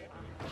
Yeah.